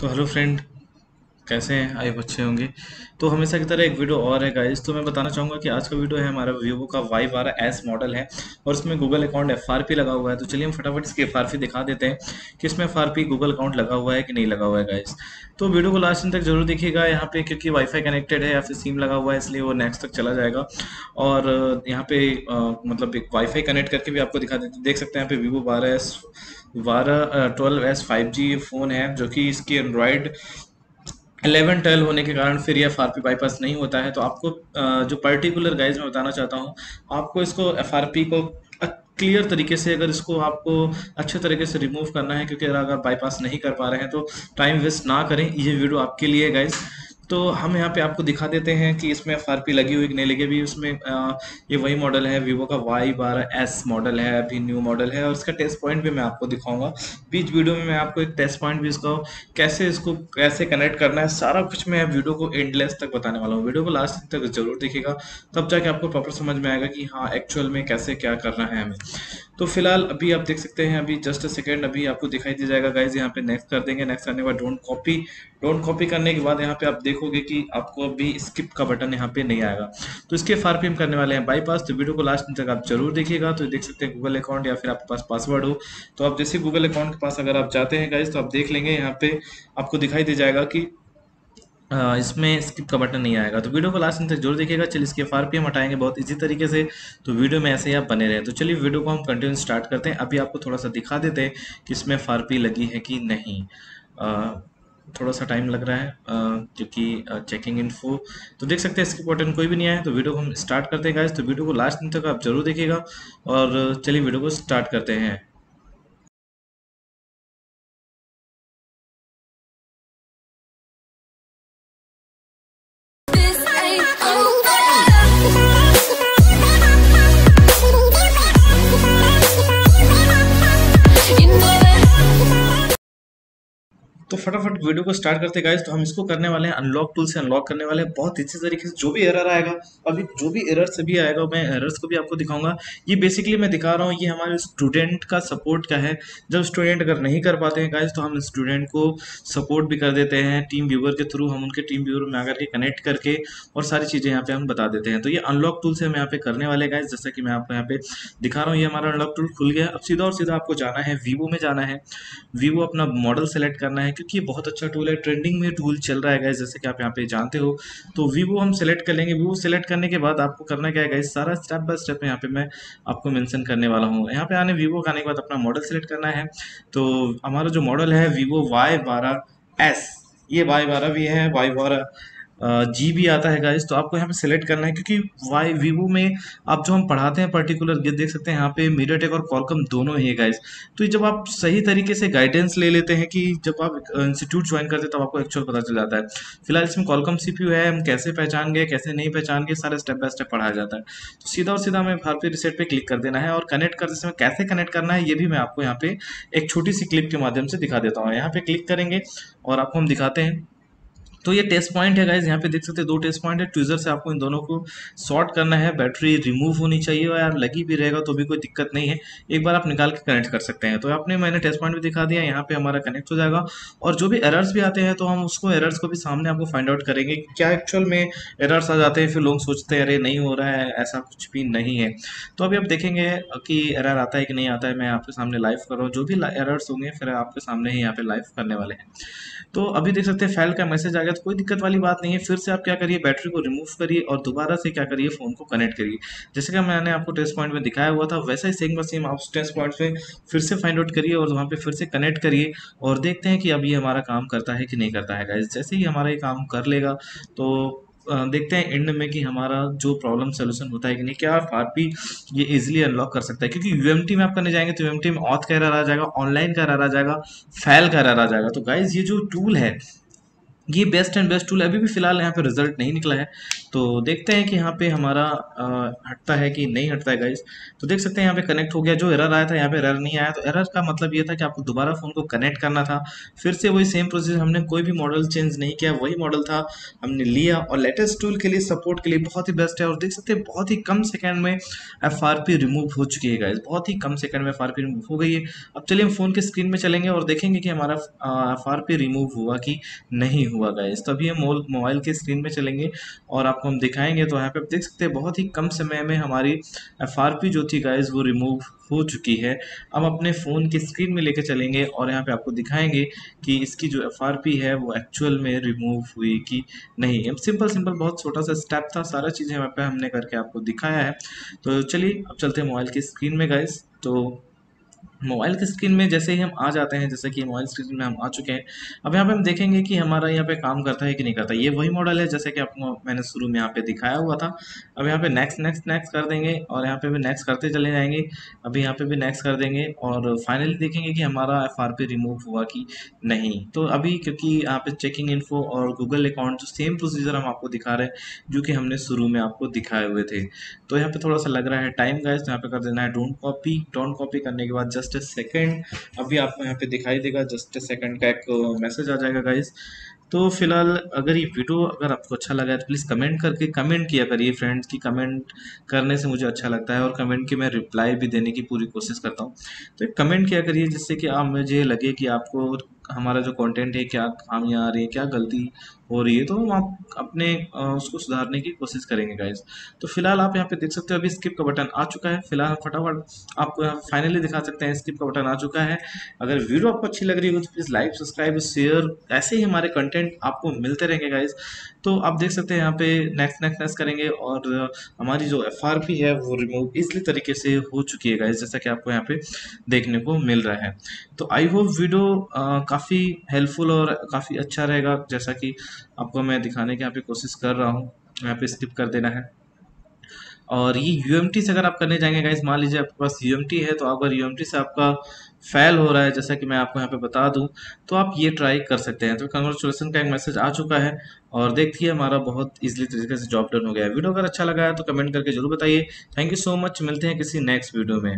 तो hello friend कैसे हैं? आई अच्छे होंगे। तो हमेशा की तरह एक वीडियो और है गाइस तो मैं बताना चाहूँगा कि आज का वीडियो है हमारा वीवो का वाई बारह एस मॉडल है और इसमें गूगल अकाउंट एफआरपी लगा हुआ है। तो चलिए हम फटाफट इसकी एफ़ आर दिखा देते हैं कि इसमें एफआरपी गूगल अकाउंट लगा हुआ है कि नहीं लगा हुआ है गाइस तो वीडियो को लास्ट दिन तक ज़रूर देखिएगा यहाँ पे, क्योंकि वाईफाई कनेक्टेड है, या फिर सिम लगा हुआ है, इसलिए वो नेक्स्ट तक चला जाएगा। और यहाँ पे मतलब एक वाईफाई कनेक्ट करके भी आपको दिखा देते देख सकते हैं यहाँ पे वीवो बारह एस बारह twelve S five G phone है, जो कि इसकी एंड्रॉयड एलेवन ट्वेल्व होने के कारण फिर ये पी बाईपास नहीं होता है। तो आपको जो पर्टिकुलर गाइज़ मैं बताना चाहता हूँ, आपको इसको एफ़ आर पी को क्लियर तरीके से अगर इसको आपको अच्छे तरीके से रिमूव करना है, क्योंकि अगर बाईपास नहीं कर पा रहे हैं तो टाइम वेस्ट ना करें। ये वीडियो आपके लिए गाइज़ तो हम यहाँ पे आपको दिखा देते हैं कि इसमें एफ़ लगी हुई कि नहीं लगी अभी उसमें आ, ये वही मॉडल है वीवो का वाई बारह एस मॉडल है अभी न्यू मॉडल है और इसका टेस्ट पॉइंट भी मैं आपको दिखाऊँगा। बीच वीडियो में मैं आपको एक टेस्ट पॉइंट भी इसका कैसे इसको कैसे कनेक्ट करना है सारा कुछ मैं वीडियो को एंडलेस तक बताने वाला हूँ। वीडियो को लास्ट तक ज़रूर देखिएगा तब जाके आपको प्रॉपर समझ में आएगा कि हाँ एक्चुअल में कैसे क्या करना है हमें। तो फ़िलहाल अभी आप देख सकते हैं, अभी जस्ट अ सेकेंड अभी आपको दिखाई दे जाएगा। गाइज़ यहाँ पे नेक्स्ट कर देंगे। नेक्स्ट करने के बाद डोंट कॉपी डोंट कॉपी करने के बाद यहाँ पे आप देखोगे कि आपको अभी स्किप का बटन यहाँ पे नहीं आएगा। तो इसके फार हम करने वाले हैं बाईपास तो वीडियो को लास्ट तक आप ज़रूर देखिएगा। तो देख सकते हैं गूगल अकाउंट या फिर आपके पास पासवर्ड हो। तो आप जैसे गूगल अकाउंट के पास अगर आप जाते हैं गाइज़ तो आप देख लेंगे यहाँ पे आपको दिखाई दे जाएगा कि इसमें स्किप का बटन नहीं आएगा। तो वीडियो को लास्ट तक ज़रूर देखिएगा। चलिए इसके एफ़ हम हटाएँगे बहुत इजी तरीके से। तो वीडियो में ऐसे ही आप बने रहे। तो चलिए वीडियो को हम कंटिन्यू स्टार्ट करते हैं। अभी आपको थोड़ा सा दिखा देते हैं कि इसमें एफ़ लगी है कि नहीं। थोड़ा सा टाइम लग रहा है क्योंकि चेकिंग इन्फो तो देख सकते हैं इसके बटन कोई भी नहीं आया तो वीडियो को हम स्टार्ट करते हैं गाइज़ तो वीडियो को लास्ट दिन तक आप ज़रूर देखिएगा। और चलिए वीडियो को स्टार्ट करते हैं। तो फटाफट वीडियो को स्टार्ट करते गाइज़ तो हम इसको करने वाले हैं अनलॉक टूल से अनलॉक करने वाले हैं। बहुत अच्छी तरीके से जो भी एरर आएगा, अभी जो भी एरर से भी आएगा, मैं एरर्स को भी आपको दिखाऊँगा। ये बेसिकली मैं दिखा रहा हूँ, ये हमारे स्टूडेंट का सपोर्ट क्या है। जब स्टूडेंट अगर नहीं कर पाते हैं गाइज़ तो हम स्टूडेंट को सपोर्ट भी कर देते हैं टीम व्यूवर के थ्रू हम उनके टीम व्यूवर में आकर के कनेक्ट करके और सारी चीज़ें यहाँ पे हम बता देते हैं। तो ये अनलॉक टूल से हम यहाँ पे करने वाले गाइज़ जैसा कि मैं आपको यहाँ पे दिखा रहा हूँ, ये हमारा अनलॉक टूल खुल गया। अब सीधा और सीधा आपको जाना है वीवो में जाना है। वीवो अपना मॉडल सेलेक्ट करना है क्योंकि ये बहुत अच्छा टूल है ट्रेंडिंग में टूल चल रहा है गाइज़ जैसे कि आप यहाँ पे जानते हो। तो वीवो हम सेलेक्ट कर लेंगे। वीवो सेलेक्ट करने के बाद आपको करना क्या है गाइज़ सारा स्टेप बाय स्टेप यहाँ पे मैं आपको मेंशन करने वाला हूँ। यहाँ पे आने वीवो आने के बाद अपना मॉडल सेलेक्ट करना है। तो हमारा जो मॉडल है वीवो वाई बारह एस ये वाई बारह भी है वाई बारह जी भी आता है गाइज़ तो आपको यहाँ पे सिलेक्ट करना है, क्योंकि वाई वीवो में आप जो हम पढ़ाते हैं पर्टिकुलर ये देख सकते हैं यहाँ पे मीडिया टेक और कॉलकम दोनों ही है गाइज़ तो जब आप सही तरीके से गाइडेंस ले लेते हैं कि जब आप इंस्टीट्यूट ज्वाइन करते हैं, तब आपको एक्चुअल पता चल जाता है। फ़िलहाल इसमें कॉलकम सी है, हम कैसे पहचान गए कैसे नहीं पहचान गए सारे स्टेप बाय स्टेप पढ़ाया जाता है। तो सीधा और सीधा हमें भारत रिसेट पे क्लिक कर देना है और कनेक्ट करते समय कैसे कनेक्ट करना है, ये भी मैं आपको यहाँ पे एक छोटी सी क्लिप के माध्यम से दिखा देता हूँ। यहाँ पे क्लिक करेंगे और आपको हम दिखाते हैं। तो ये टेस्ट पॉइंट है गाइज़ यहाँ पे देख सकते हैं दो टेस्ट पॉइंट है. ट्विजर से आपको इन दोनों को शॉर्ट करना है. बैटरी रिमूव होनी चाहिए और यार लगी भी रहेगा तो भी कोई दिक्कत नहीं है. एक बार आप निकाल के कनेक्ट कर सकते हैं. तो आपने मैंने टेस्ट पॉइंट भी दिखा दिया. यहाँ पे हमारा कनेक्ट हो जाएगा. और जो भी एरर्स भी आते हैं तो हम उसको एरर्स को भी सामने आपको फाइंड आउट करेंगे क्या एक्चुअल में एरर्स आ जाते हैं. फिर लोग सोचते हैं, अरे, नहीं हो रहा है. ऐसा कुछ भी नहीं है. तो अभी आप देखेंगे कि एरर आता है कि नहीं आता है. मैं आपके सामने लाइव कर रहा हूँ. जो भी एरर्स होंगे, फिर आपके सामने ही यहाँ पे लाइव करने वाले हैं. तो अभी देख सकते हैं फ़ाइल का मैसेज आ गया. तो कोई दिक्कत वाली बात नहीं है। फिर से आप क्या करिए बैटरी को रिमूव करिए और दोबारा से क्या करिए फ़ोन को कनेक्ट करिए। जैसे कि मैंने आपको टेस्ट पॉइंट में दिखाया हुआ था, वैसा ही सेम सेम आप टेस्ट पॉइंट पे फिर से फाइंड आउट करिए और वहाँ पे फिर से कनेक्ट करिए और देखते हैं कि अब ये हमारा काम करता है कि नहीं करता है। गाइज़ जैसे ही हमारा ये काम कर लेगा तो देखते हैं एंड में कि हमारा जो प्रॉब्लम सोल्यूशन होता है कि नहीं, क्या फारपी ये इजीली अनलॉक कर सकता है? क्योंकि यूएमटी में आप करने जाएँगे तो यूएमटी में ऑथ का एरर आ जाएगा ऑनलाइन का एरर आ जाएगा फैल का एरर आ जाएगा। तो गाइज़ ये जो टूल है ये बेस्ट एंड बेस्ट टूल अभी भी फ़िलहाल यहाँ पे रिज़ल्ट नहीं निकला है। तो देखते हैं कि यहाँ पे हमारा आ, हटता है कि नहीं हटता है गाइस तो देख सकते हैं यहाँ पे कनेक्ट हो गया। जो एरर आया था यहाँ पे एरर नहीं आया। तो एरर का मतलब ये था कि आपको दोबारा फ़ोन को कनेक्ट करना था। फिर से वही सेम प्रोसेस हमने कोई भी मॉडल चेंज नहीं किया। वही मॉडल था हमने लिया। और लेटेस्ट टूल के लिए सपोर्ट के लिए बहुत ही बेस्ट है। और देख सकते हैं बहुत ही कम सेकेंड में FRP रिमूव हो चुकी है गाइज़ बहुत ही कम सेकंड में FRP रिमूव हो गई है। अब चलिए हम फ़ोन के स्क्रीन में चलेंगे और देखेंगे कि हमारा FRP रिमूव हुआ कि नहीं हुआ। गाइज़ तो अभी हम मोबाइल के स्क्रीन में चलेंगे और आपको हम दिखाएँगे। तो यहाँ पे आप देख सकते हैं, बहुत ही कम समय में हमारी एफआरपी जो थी गाइज़ वो रिमूव हो चुकी है। अब अपने फ़ोन की स्क्रीन में लेकर चलेंगे और यहाँ पे आपको दिखाएँगे कि इसकी जो एफआरपी है, वो एक्चुअल में रिमूव हुई कि नहीं। अब सिंपल सिंपल बहुत छोटा सा स्टेप था। सारा चीज़ें यहाँ पे हमने करके आपको दिखाया है। तो चलिए, अब चलते हैं मोबाइल की स्क्रीन में गाइज़ तो मोबाइल की स्क्रीन में जैसे ही हम आ जाते हैं, जैसे कि मोबाइल स्क्रीन में हम आ चुके हैं, अब यहाँ पे हम देखेंगे कि हमारा यहाँ पे काम करता है कि नहीं करता ये वही मॉडल है जैसे कि आपको मैंने शुरू में यहाँ पे दिखाया हुआ था। अब यहाँ पे नेक्स्ट नेक्स्ट नेक्स्ट कर देंगे और यहाँ पे भी नेक्स्ट करते चले जाएँगे। अभी यहाँ पे भी नेक्स्ट कर देंगे और फाइनली देखेंगे कि हमारा FRP रिमूव हुआ कि नहीं। तो अभी क्योंकि यहाँ पे चेकिंग इन्फो और गूगल अकाउंट जो सेम प्रोसीजर हम आपको दिखा रहे हैं, जो कि हमने शुरू में आपको दिखाए हुए थे। तो यहाँ पे थोड़ा सा लग रहा है टाइम गाइज़ तो यहाँ पे कर देना है डोंट कॉपी डोंट कॉपी करने के बाद जस्ट जस्ट ए सेकेंड अभी आपको यहाँ पे दिखाई देगा जस्ट अ सेकेंड का एक मैसेज आ जाएगा गाइज़ तो फ़िलहाल अगर ये वीडियो अगर आपको अच्छा लगा है तो प्लीज़ कमेंट करके कमेंट किया करिए फ्रेंड्स की कमेंट करने से मुझे अच्छा लगता है और कमेंट की मैं रिप्लाई भी देने की पूरी कोशिश करता हूँ। तो कमेंट किया करिए, जिससे कि आप, मुझे लगे कि आपको हमारा जो कंटेंट है, क्या खामियाँ आ रही है, क्या गलती हो रही है तो हम आप अपने उसको सुधारने की कोशिश करेंगे गाइज़ तो फ़िलहाल आप यहाँ पे देख सकते हो, अभी स्किप का बटन आ चुका है. फ़िलहाल फटाफट आपको यहाँ फाइनली दिखा सकते हैं स्किप का बटन आ चुका है. अगर वीडियो आपको अच्छी लग रही हो तो प्लीज़ लाइक सब्सक्राइब शेयर ऐसे ही हमारे कंटेंट आपको मिलते रहेंगे गाइज़ तो आप देख सकते हैं यहाँ पे नेक्स्ट नेक्स्ट नेक्स्ट करेंगे और हमारी जो एफआरपी है, वो रिमूव इजली तरीके से हो चुकी है गाइज़ जैसा कि आपको यहाँ पे देखने को मिल रहा है. तो आई होप वीडियो काफ़ी हेल्पफुल और काफ़ी अच्छा रहेगा, जैसा कि आपको मैं दिखाने की यहाँ पे कोशिश कर रहा हूँ। यहाँ पे स्किप कर देना है। और ये यूएमटी से अगर आप करने जाएँगे गाइस मान लीजिए आपके पास यू है तो अगर यूएमटी से आपका फेल हो रहा है, जैसा कि मैं आपको यहाँ पे बता दूँ तो आप ये ट्राई कर सकते हैं। तो कंग्रेचुलेसन का एक मैसेज आ चुका है। और देखिए, हमारा बहुत इजीली तरीके से जॉब डन हो गया है। वीडियो अगर अच्छा लगा है तो कमेंट करके ज़रूर बताइए। थैंक यू सो मच मिलते हैं किसी नेक्स्ट वीडियो में।